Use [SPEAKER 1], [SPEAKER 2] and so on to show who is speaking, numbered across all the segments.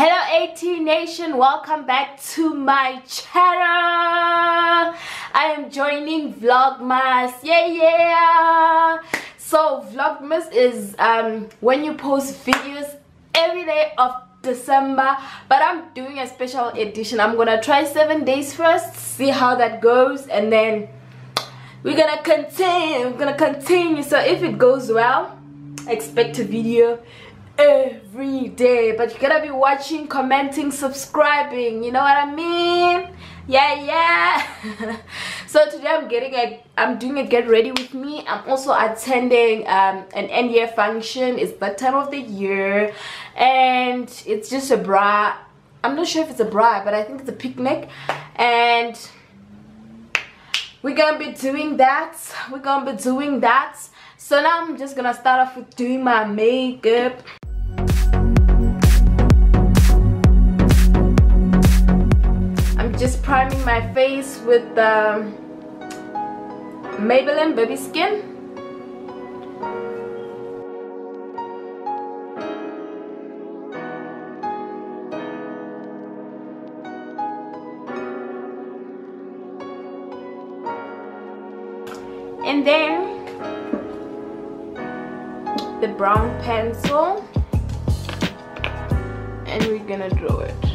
[SPEAKER 1] hello at nation. Welcome back to my channel. I am joining vlogmas. Yeah yeah. So vlogmas is um when you post videos every day of december but i'm doing a special edition. I'm gonna try seven days first see how that goes and then we're gonna continue we're gonna continue. So if it goes well expect a video every day but you gotta be watching commenting subscribing you know what i mean? Yeah yeah. So today i'm getting a i'm doing a get ready with me. I'm also attending um, an end year function. It's that time of the year and it's just a braai i'm not sure if it's a braai but i think it's a picnic and we're gonna be doing that we're gonna be doing that. So now i'm just gonna start off with doing my makeup just priming my face with um, Maybelline Baby Skin. And then the brown pencil and we're gonna draw it.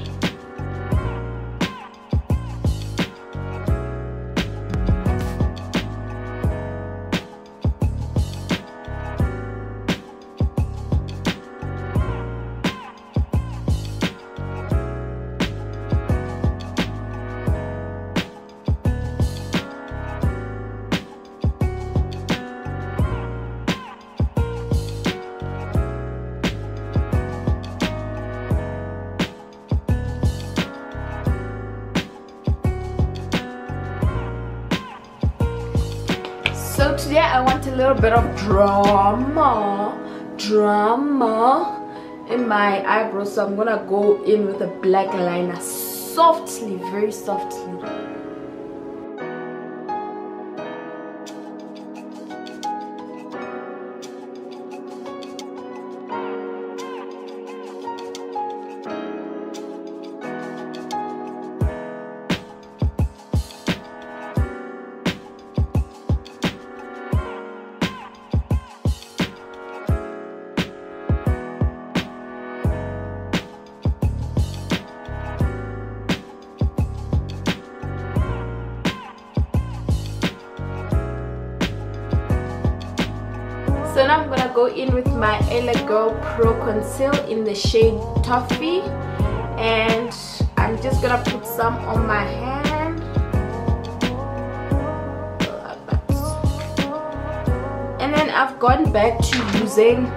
[SPEAKER 1] Today I want a little bit of drama drama in my eyebrows. So I'm gonna go in with a black liner softly very softly so now I'm gonna go in with my LA Girl Pro Conceal in the shade Toffee. And I'm just gonna put some on my hand. And then I've gone back to using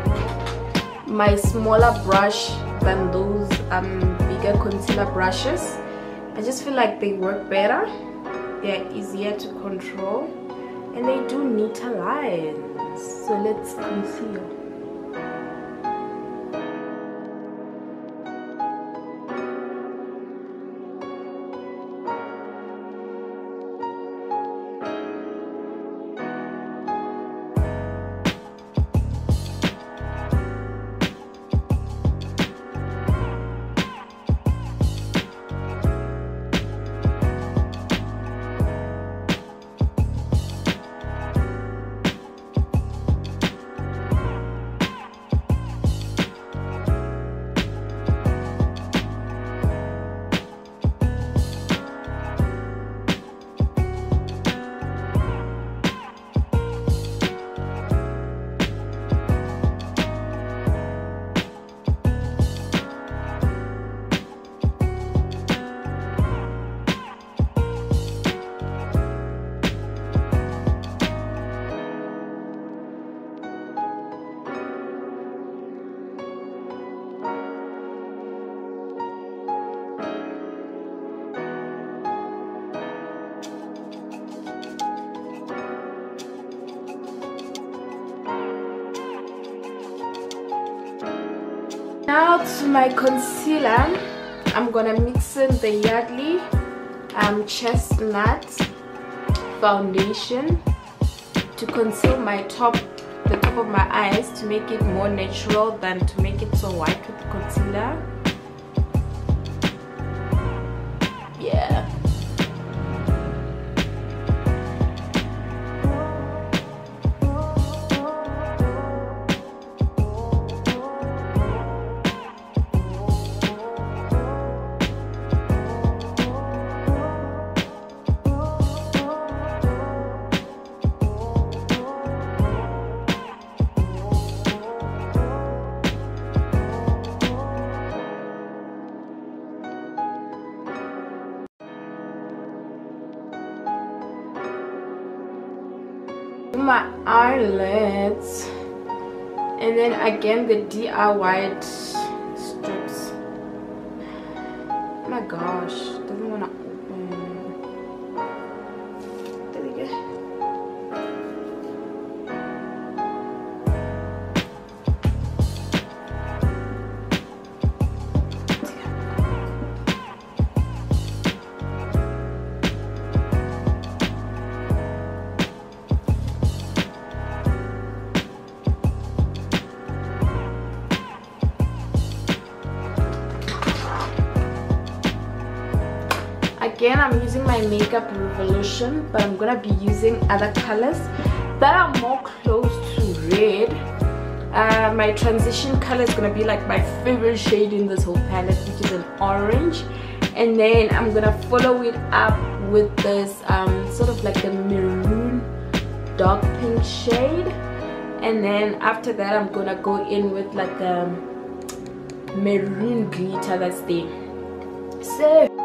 [SPEAKER 1] my smaller brush than those um, bigger concealer brushes. I just feel like they work better. They're easier to control and they do neater lines so let's conceal my concealer. I'm gonna mix in the yardley um, chestnut foundation to conceal my top the top of my eyes to make it more natural than to make it so white with the concealer and then again the DIY strips. Oh my gosh again i'm using my makeup revolution but i'm gonna be using other colors that are more close to red. Uh, my transition color is gonna be like my favorite shade in this whole palette which is an orange. And then i'm gonna follow it up with this um, sort of like a maroon dark pink shade. And then after that i'm gonna go in with like a maroon glitter that's there. So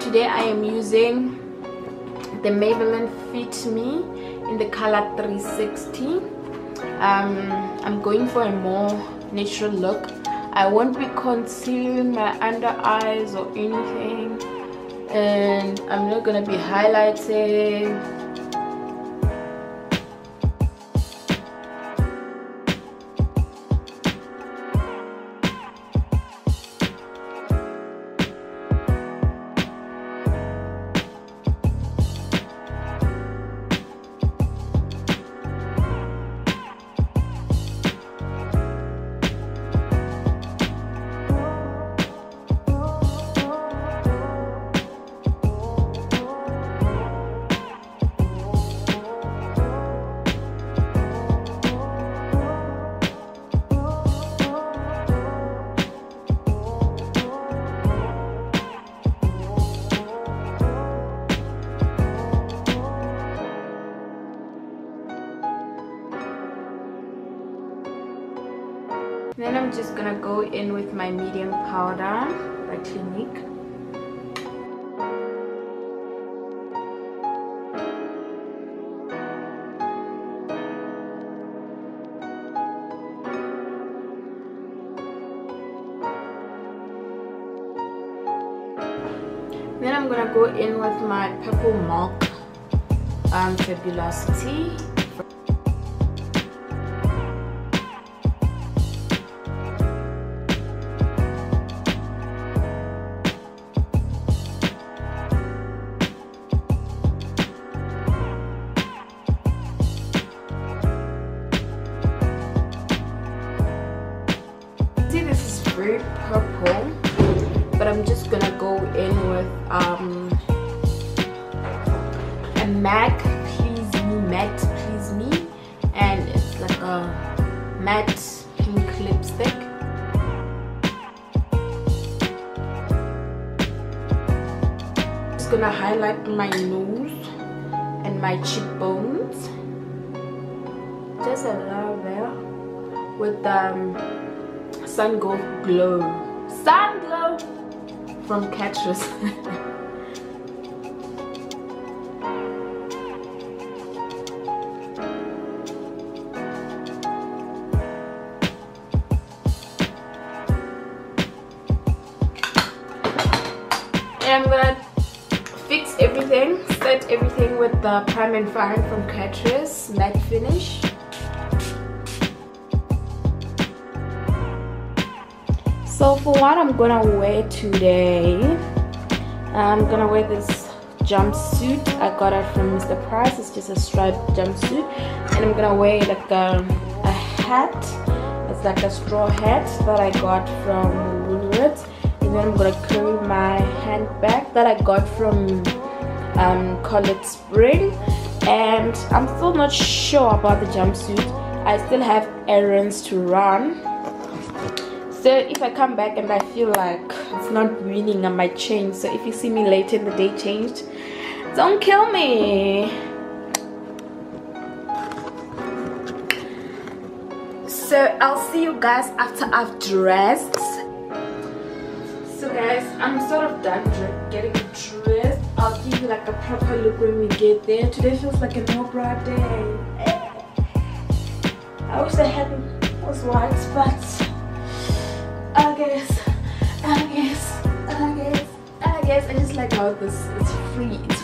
[SPEAKER 1] today I am using the Maybelline Fit Me in the color 360 um, I'm going for a more natural look. I won't be concealing my under eyes or anything and I'm not gonna be highlighting gonna go in with my medium powder by Clinique. Then I'm gonna go in with my Purple Milk um, Fabulosity MAC Please Me Matte Please Me and it's like a matte pink lipstick. Just gonna highlight my nose and my cheekbones. Just a little bit with um sun glow sun glow from Catrice. the Prime and Fine from Catrice matte finish. so for what i'm gonna wear today i'm gonna wear this jumpsuit. I got it from mr price. It's just a striped jumpsuit. And i'm gonna wear like a, a hat. It's like a straw hat that i got from woolworths. And then i'm gonna carry my handbag that i got from um Call It Spring. And i'm still not sure about the jumpsuit. I still have errands to run. So if i come back and i feel like it's not winning i might change so if you see me later in the day changed don't kill me. So i'll see you guys after i've dressed. So guys i'm sort of done getting i'll give you like a proper look when we get there today feels like a no bra day i wish i had was white but I guess, I guess, I guess, I guess. I just like how this is free.